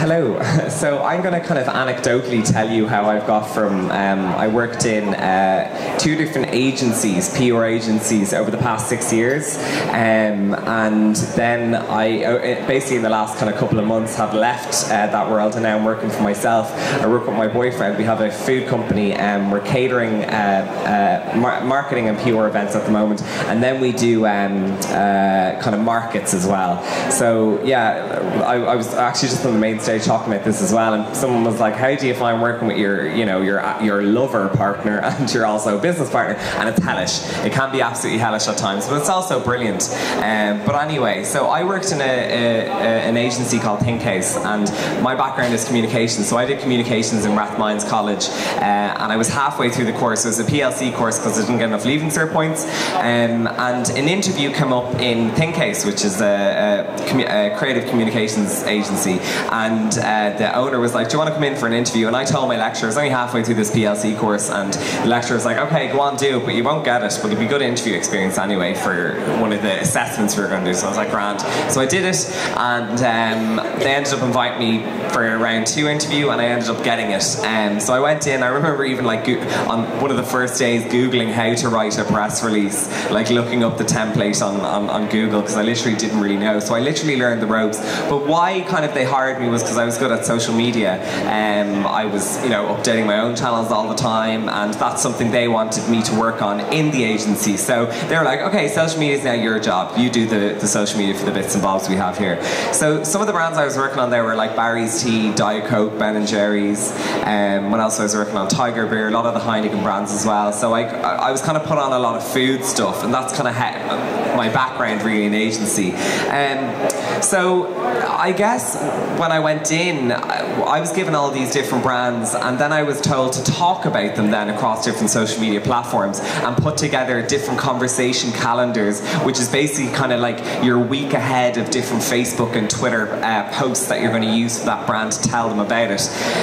hello. So I'm going to kind of anecdotally tell you how I've got from. Um, I worked in uh, two different agencies, PR agencies, over the past six years, um, and then I basically in the last kind of couple of months have left uh, that world, and now I'm working for myself. I work with my boyfriend. We have a food company. Um, we're catering, uh, uh, mar- marketing, and PR events at the moment, and then we do um, uh, kind of markets as well. So yeah, I, I was actually just on the main stage talking about this as well, and someone was like, "How do you find working with your, you know, your your lover partner and you're also business partner?" And it's hellish. It can be absolutely hellish at times, but it's also brilliant. Um, but anyway, so I worked in a, a, a, an agency called Thinkhouse, and my background is communications. So I did communications in Rathmines College, uh, and I was halfway through the course. It was a PLC course because I didn't get enough leaving cert points, um, and an interview came up in Thinkhouse, which is a, a, a creative communications agency, and uh, the owner was like, "Do you want to come in for an interview?" And I told my lecturer, I was only halfway through this PLC course, and the lecturer was like, "Okay, go on, do it, but you won't get it, but it'll be good interview experience anyway for one of the assessments we were going to do." So I was like, "Grand." So I did it, and um, they ended up inviting me for a round two interview, and I ended up getting it. Um, so I went in. I remember even like on one of the first days googling how to write a press release, like looking up the template on, on, on Google because I literally didn't really know. So I literally learned the ropes. But why kind of they hired me was because I was good at social media. Um, I was you know updating my own channels all the time, and that's something they wanted me to work on in the agency. So they were like, okay, social media is now your job. You do the, the social media for the bits and bobs we have here. So some of the brands I was working on there were like Barry's Tea, Diet Coke, Ben and Jerry's. Um, what else I was working on? Tiger Beer, a lot of the Heineken brands as well. So I, I was kind of put on a lot of food stuff, and that's kind of ha- my background really in agency. Um, so I guess when I went in, I, was given all these different brands, and then I was told to talk about them then across different social media platforms and put together different conversation calendars, which is basically kind of like your week ahead of different Facebook and Twitter uh, posts that you're going to use for that brand to tell them about it.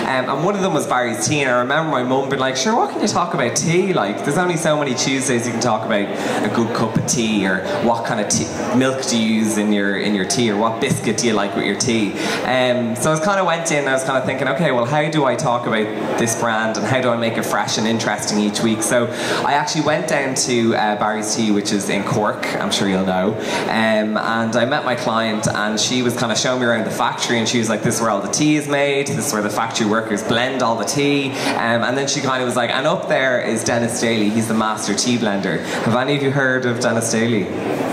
Um, and one of them was Barry's tea, and I remember my mum being like, "Sure, what can you talk about tea? Like, there's only so many Tuesdays you can talk about a good cup of tea, or what kind of tea, milk do you use in your in your tea, or what biscuit do you like with your tea?" Um, so I kind of went in, I was kind of thinking, okay, well, how do I talk about this brand, and how do I make it fresh and interesting each week? So I actually went down to uh, Barry's Tea, which is in Cork. I'm sure you'll know. Um, and I met my client, and she was kind of showing me around the factory, and she was like, "This is where all the tea is made. This is where the factory workers blend all the tea." Um, and then she kind of was like, "And up there is Dennis Daly. He's the master tea blender. Have any of you heard of Dennis Daly?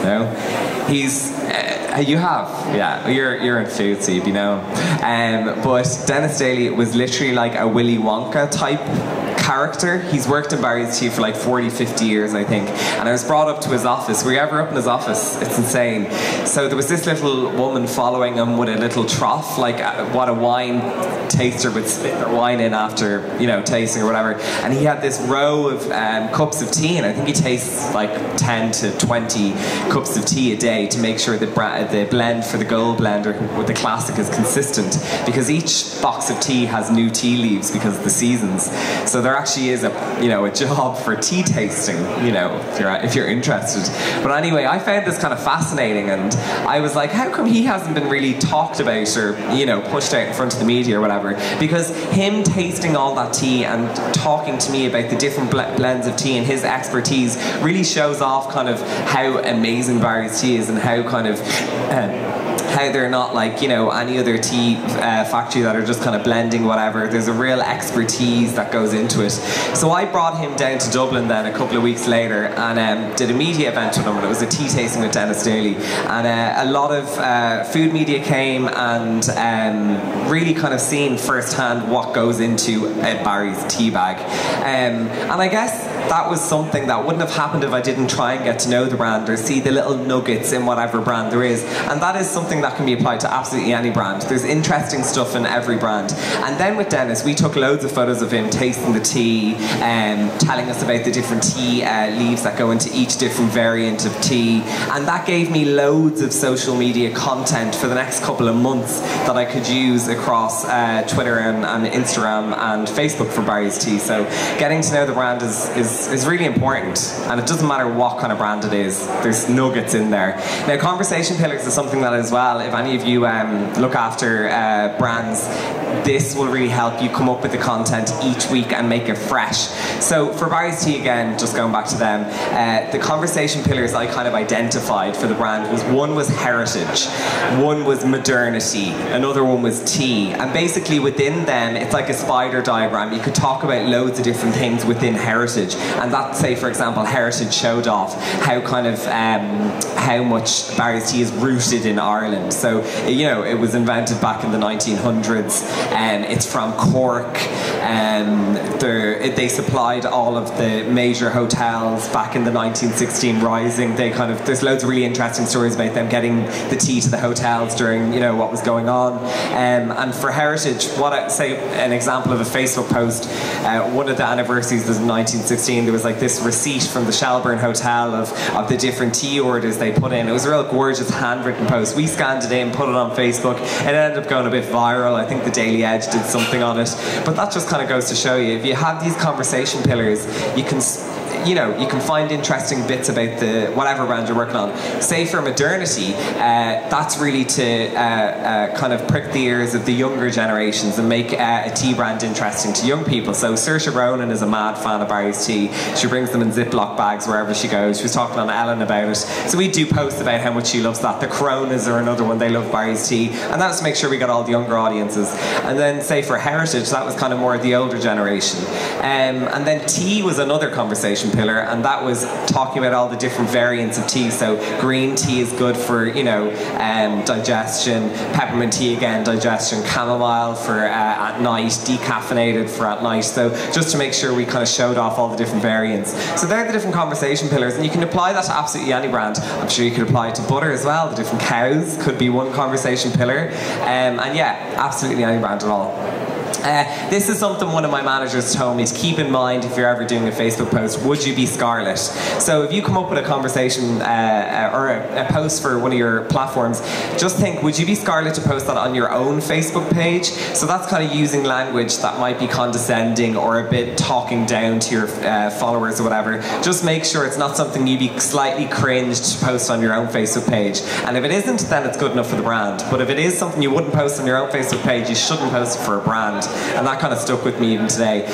No. He's you have, yeah. You're you're in food, so you know. Um, but Dennis Daly was literally like a Willy Wonka type character. He's worked in Barry's Tea for like 40, 50 years, I think. And I was brought up to his office. Were you ever up in his office? It's insane. So there was this little woman following him with a little trough, like uh, what a wine taster would spit their wine in after, you know, tasting or whatever. And he had this row of um, cups of tea, and I think he tastes like 10 to 20 cups of tea a day to make sure the, the blend for the gold blender with the classic is consistent. Because each box of tea has new tea leaves because of the seasons. So there actually is a, you know, a job for tea tasting, you know, if you're, if you're interested. But anyway, I found this kind of fascinating, and I was like, how come he hasn't been really talked about or, you know, pushed out in front of the media or whatever? Because him tasting all that tea and talking to me about the different bl- blends of tea and his expertise really shows off kind of how amazing Barry's tea is and how kind of. How they're not like you know any other tea uh, factory that are just kind of blending whatever. There's a real expertise that goes into it. So I brought him down to Dublin then a couple of weeks later and um, did a media event with him. And it was a tea tasting with Dennis Daly, and uh, a lot of uh, food media came and um, really kind of seen firsthand what goes into Barry's tea bag. Um, and I guess that was something that wouldn't have happened if I didn't try and get to know the brand or see the little nuggets in whatever brand there is. And that is something that can be applied to absolutely any brand. There's interesting stuff in every brand. And then with Dennis, we took loads of photos of him tasting the tea, um, telling us about the different tea uh, leaves that go into each different variant of tea. And that gave me loads of social media content for the next couple of months that I could use across uh, Twitter and, and Instagram and Facebook for Barry's Tea. So getting to know the brand is, is is, really important. And it doesn't matter what kind of brand it is, there's nuggets in there. Now, conversation pillars is something that as well, if any of you um, look after uh, brands, this will really help you come up with the content each week and make it fresh. So for Barry's Tea again, just going back to them, uh, the conversation pillars I kind of identified for the brand was one was heritage, one was modernity, another one was tea, and basically within them it's like a spider diagram. You could talk about loads of different things within heritage, and that say for example Heritage showed off how kind of um, how much Barry's tea is rooted in Ireland. So you know it was invented back in the 1900s and um, it's from Cork and they supplied all of the major hotels back in the 1916 rising. They kind of there's loads of really interesting stories about them getting the tea to the hotels during you know what was going on. Um, and for Heritage what I say an example of a Facebook post uh, one of the anniversaries is 1916 there was like this receipt from the Shelburne Hotel of, of the different tea orders they put in. It was a real gorgeous handwritten post. We scanned it in, put it on Facebook. It ended up going a bit viral. I think the Daily Edge did something on it. But that just kind of goes to show you, if you have these conversation pillars, you can you know, you can find interesting bits about the whatever brand you're working on. Say for modernity, uh, that's really to uh, uh, kind of prick the ears of the younger generations and make uh, a tea brand interesting to young people. So Saoirse Ronan is a mad fan of Barry's tea. She brings them in Ziploc bags wherever she goes. She was talking on Ellen about it. So we do post about how much she loves that. The Coronas are another one. They love Barry's tea, and that's to make sure we got all the younger audiences. And then say for heritage, that was kind of more the older generation. Um, and then tea was another conversation pillar, and that was talking about all the different variants of tea. So green tea is good for you know um, digestion, peppermint tea again digestion, chamomile for uh, at night, decaffeinated for at night. So just to make sure we kind of showed off all the different variants. So they're the different conversation pillars, and you can apply that to absolutely any brand. I'm sure you could apply it to butter as well. The different cows could be one conversation pillar, um, and yeah, absolutely any brand at all. Uh, this is something one of my managers told me to keep in mind if you're ever doing a Facebook post. Would you be Scarlet? So if you come up with a conversation uh, uh, or a, a, post for one of your platforms, just think, would you be Scarlet to post that on your own Facebook page? So that's kind of using language that might be condescending or a bit talking down to your uh, followers or whatever. Just make sure it's not something you'd be slightly cringed to post on your own Facebook page. And if it isn't, then it's good enough for the brand. But if it is something you wouldn't post on your own Facebook page, you shouldn't post it for a brand and that kind of stuck with me even today.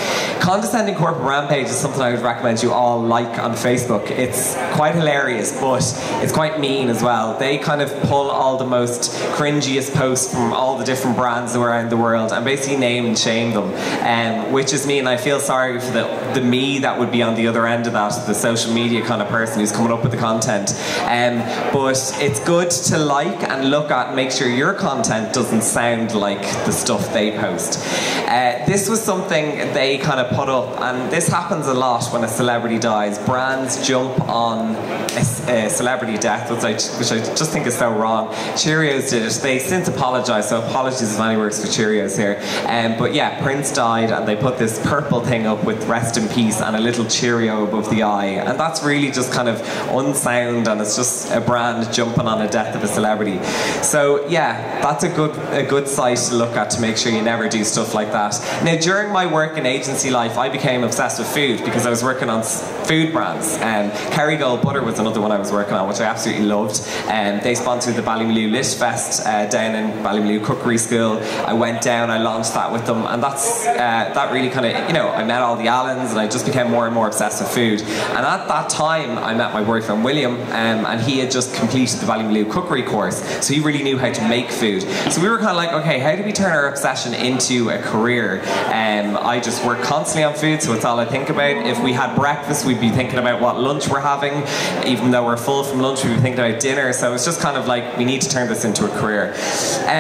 Condescending corporate brand page is something I would recommend you all like on Facebook. It's quite hilarious, but it's quite mean as well. They kind of pull all the most cringiest posts from all the different brands around the world and basically name and shame them, um, which is me, and I feel sorry for the, the me that would be on the other end of that, the social media kind of person who's coming up with the content. Um, but it's good to like and look at and make sure your content doesn't sound like the stuff they post. Uh, this was something they kind of put up, and this happens a lot when a celebrity dies. Brands jump on a, a celebrity death, which I, which I just think is so wrong. Cheerios did it. They since apologised, so apologies if any works for Cheerios here. Um, but yeah, Prince died, and they put this purple thing up with rest in peace and a little Cheerio above the eye, and that's really just kind of unsound, and it's just a brand jumping on a death of a celebrity. So yeah, that's a good a good site to look at to make sure you never do stuff like that. Now, during my work in agency life, I became obsessed with food because I was working on food brands. Um, Kerrygold Butter was another one I was working on, which I absolutely loved. Um, they sponsored the Ballymaloe Lit Fest uh, down in Ballymaloe Cookery School. I went down, I launched that with them, and that's uh, that really kind of, you know, I met all the Allens, and I just became more and more obsessed with food. And at that time, I met my boyfriend William, um, and he had just completed the Ballymaloe Cookery course, so he really knew how to make food. So we were kind of like, okay, how do we turn our obsession into a career? Um, I just work constantly on food, so it's all I think about. If we had breakfast, be thinking about what lunch we're having. Even though we're full from lunch, we'd be thinking about dinner. So it's just kind of like, we need to turn this into a career. Um,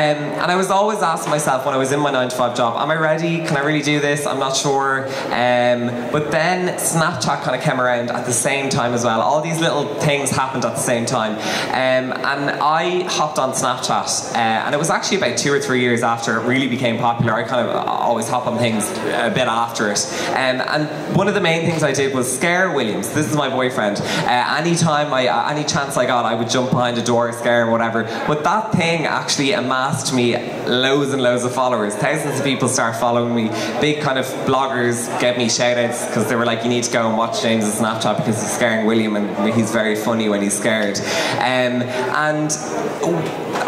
and I was always asking myself when I was in my 9 to 5 job, am I ready? Can I really do this? I'm not sure. Um, but then Snapchat kind of came around at the same time as well. All these little things happened at the same time. Um, and I hopped on Snapchat, uh, and it was actually about two or three years after it really became popular. I kind of always hop on things a bit after it. Um, and one of the main things I did was scare Williams. This is my boyfriend. Uh, anytime I, uh, any chance I got, I would jump behind a door, scare him, whatever. But that thing actually amassed me loads and loads of followers. Thousands of people start following me. Big kind of bloggers get me shout outs because they were like, you need to go and watch James's Snapchat because he's scaring William and he's very funny when he's scared. Um, and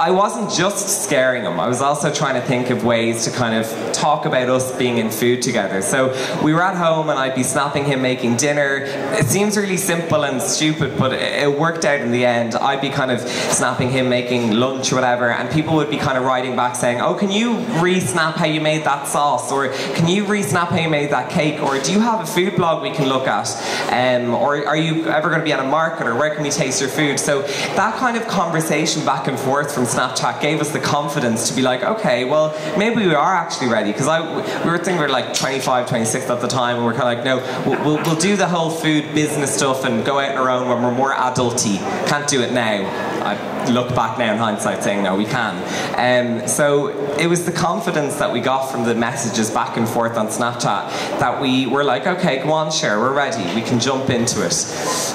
I wasn't just scaring him, I was also trying to think of ways to kind of talk about us being in food together. So we were at home and I'd be snapping him making dinner. It seems really simple and stupid, but it worked out in the end. I'd be kind of snapping him making lunch or whatever, and people would be kind of writing back saying, Oh, can you re snap how you made that sauce? Or can you re snap how you made that cake? Or do you have a food blog we can look at? Um, or are you ever going to be at a market? Or where can we taste your food? So that kind of conversation back and forth from Snapchat gave us the confidence to be like, okay, well, maybe we are actually ready. Because I, we were thinking we were like 25, 26 at the time, and we're kind of like, no, we'll, we'll, we'll do the whole food business stuff and go out on our own when we're more adulty. Can't do it now. I look back now in hindsight saying, no, we can. Um, so it was the confidence that we got from the messages back and forth on Snapchat that we were like, okay, go on, share, we're ready, we can jump into it.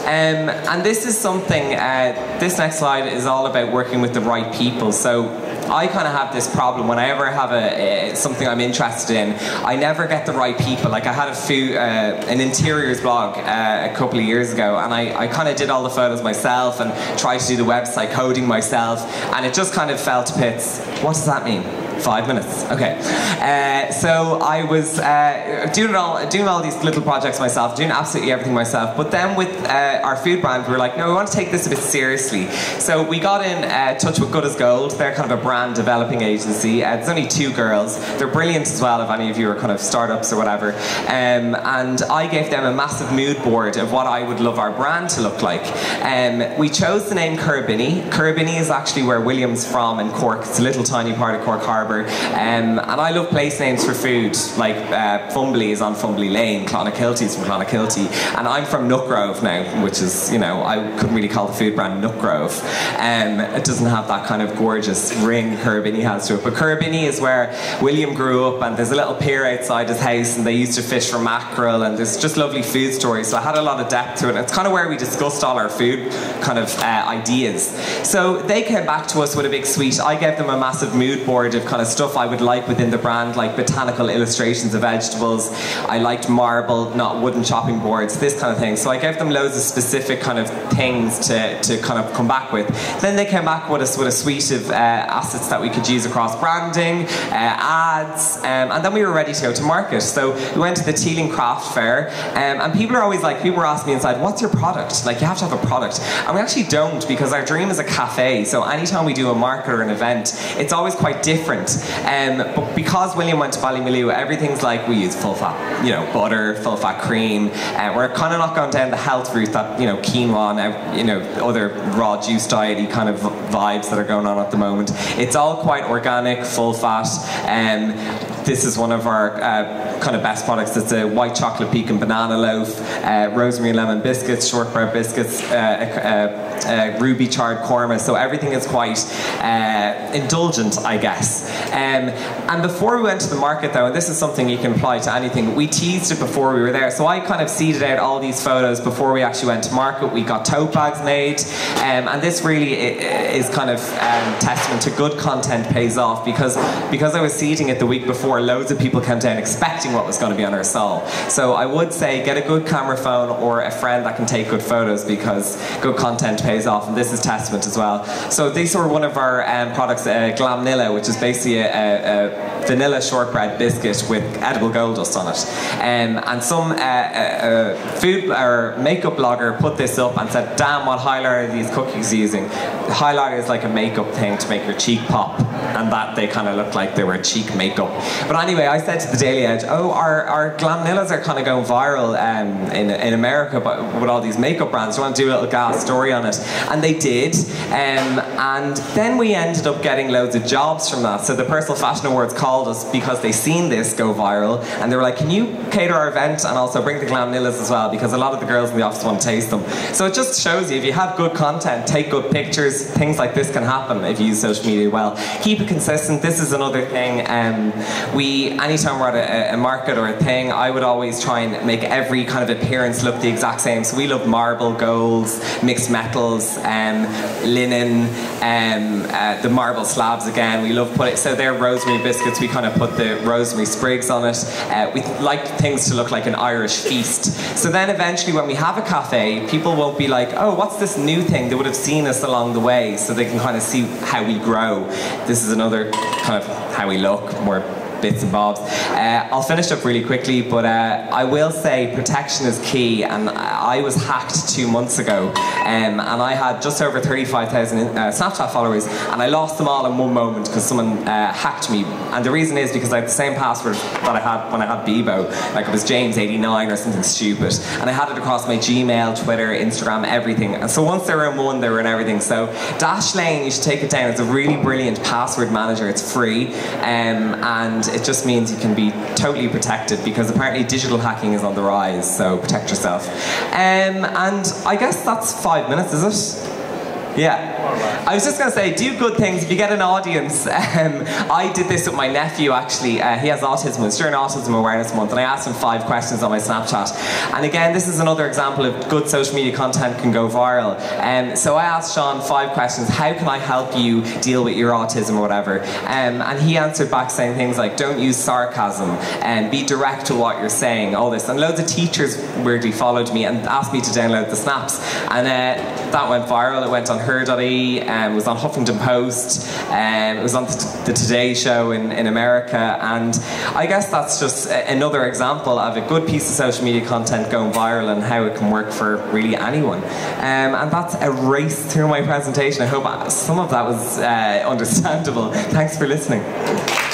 Um, and this is something, uh, this next slide is all about working with the right people. So I kind of have this problem whenever I ever have a, something I'm interested in. I never get the right people. Like I had a food, uh, an interiors blog uh, a couple of years ago, and I, I kind of did all the photos myself and tried to do the website coding myself, and it just kind of fell to bits. What does that mean? Five minutes. Okay. Uh, so I was uh, doing all doing all these little projects myself, doing absolutely everything myself. But then with uh, our food brand, we were like, no, we want to take this a bit seriously. So we got in uh, touch with Good as Gold. They're kind of a brand developing agency. Uh, there's only two girls. They're brilliant as well. If any of you are kind of startups or whatever. Um, and I gave them a massive mood board of what I would love our brand to look like. Um, we chose the name Currabinny. Currabinny is actually where William's from in Cork. It's a little tiny part of Cork Harbour. Um, and I love place names for food, like uh, Fumbally is on Fumbally Lane, Clonakilty is from Clonakilty, and I'm from Nookgrove now, which is, you know, I couldn't really call the food brand Nookgrove. Um, it doesn't have that kind of gorgeous ring Currabinny has to it, but Currabinny is where William grew up, and there's a little pier outside his house, and they used to fish for mackerel, and there's just lovely food stories, so I had a lot of depth to it. It's kind of where we discussed all our food kind of uh, ideas. So they came back to us with a big suite. I gave them a massive mood board of kind kind of stuff I would like within the brand, like botanical illustrations of vegetables. I liked marble, not wooden chopping boards, this kind of thing. So I gave them loads of specific kind of things to, to kind of come back with. Then they came back with us with a suite of uh, assets that we could use across branding, uh, ads, um, and then we were ready to go to market. So we went to the Teeling Craft Fair, um, and people are always like, people were asking me inside, what's your product? Like, you have to have a product. And we actually don't because our dream is a cafe. So anytime we do a market or an event, it's always quite different um, but because William went to Ballymaloe, everything's like we use full fat, you know, butter, full fat cream. Uh, we're kind of not going down the health route that, you know, quinoa and, you know, other raw juice diety kind of vibes that are going on at the moment. It's all quite organic, full fat. Um, this is one of our uh, kind of best products. It's a white chocolate pecan banana loaf, uh, rosemary lemon biscuits, shortbread biscuits, uh, uh, ruby charred korma. So everything is quite uh, indulgent, I guess. Um, and before we went to the market, though, and this is something you can apply to anything, we teased it before we were there. So I kind of seeded out all these photos before we actually went to market. We got tote bags made, um, and this really is kind of um, testament to good content pays off because because I was seeding it the week before loads of people came down expecting what was going to be on our stall. So I would say get a good camera phone or a friend that can take good photos because good content pays off, and this is testament as well. So these were one of our um, products, uh, Glamnilla, which is basically a, a, a, vanilla shortbread biscuit with edible gold dust on it. Um, and some uh, uh, food or makeup blogger put this up and said, damn, what highlighter are these cookies using? Highlighter is like a makeup thing to make your cheek pop, and that they kind of looked like they were cheek makeup. But anyway, I said to the Daily Edge, oh, our, our Glamnillas are kind of going viral um, in, in America but with all these makeup brands. Do you want to do a little gas story on it? And they did. Um, and then we ended up getting loads of jobs from that. So the Personal Fashion Awards called us because they seen this go viral and they were like, can you cater our event and also bring the Glamnillas as well because a lot of the girls in the office want to taste them. So it just shows you if you have good content, take good pictures, things like this can happen if you use social media well. Keep it consistent. This is another thing. Um, we, anytime we're at a, a market or a thing, I would always try and make every kind of appearance look the exact same. So we love marble, golds, mixed metals, um, linen, um, uh, the marble slabs again. We love putting. So they're rosemary biscuits. We kind of put the rosemary sprigs on it. Uh, we like things to look like an Irish feast. So then eventually, when we have a cafe, people won't be like, "Oh, what's this new thing?" They would have seen us along the way, so they can kind of see how we grow. This is another kind of how we look more bits and bobs. Uh, I'll finish up really quickly, but uh, I will say protection is key. And I was hacked two months ago, um, and I had just over 35,000 uh, Snapchat followers, and I lost them all in one moment because someone uh, hacked me. And the reason is because I had the same password that I had when I had Bebo, like it was James89 or something stupid, and I had it across my Gmail, Twitter, Instagram, everything. And so once they were in one, they were in everything. So Dashlane, you should take it down. It's a really brilliant password manager. It's free, um, and it just means you can be totally protected because apparently digital hacking is on the rise, so protect yourself. Um, and I guess that's five minutes, is it? Yeah. I was just going to say, do good things. If you get an audience, um, I did this with my nephew actually. Uh, he has autism. It's during Autism Awareness Month, and I asked him five questions on my Snapchat. And again, this is another example of good social media content can go viral. Um, so I asked Sean five questions. How can I help you deal with your autism or whatever? Um, and he answered back saying things like, don't use sarcasm and be direct to what you're saying. All this, and loads of teachers weirdly followed me and asked me to download the snaps, and uh, that went viral. It went on her.ie, um, it was on Huffington Post, um, it was on the Today Show in, in America, and I guess that's just another example of a good piece of social media content going viral and how it can work for really anyone. Um, and that's a race through my presentation. I hope some of that was uh, understandable. Thanks for listening.